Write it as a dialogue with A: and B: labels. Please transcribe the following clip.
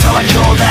A: So I told them.